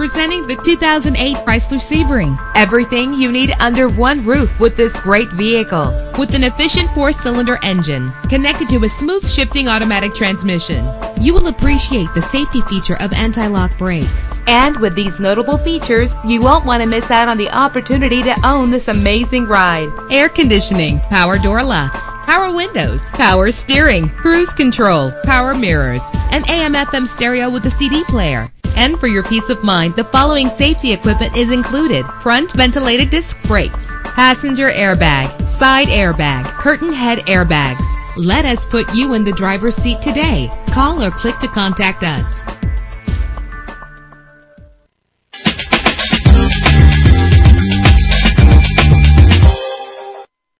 Presenting the 2008 Chrysler Sebring. Everything you need under one roof with this great vehicle. With an efficient four-cylinder engine connected to a smooth shifting automatic transmission, you will appreciate the safety feature of anti-lock brakes. And with these notable features, you won't want to miss out on the opportunity to own this amazing ride. Air conditioning, power door locks, power windows, power steering, cruise control, power mirrors, an AM FM stereo with a CD player. And for your peace of mind, the following safety equipment is included. Front ventilated disc brakes, passenger airbag, side airbag, curtain head airbags. Let us put you in the driver's seat today. Call or click to contact us.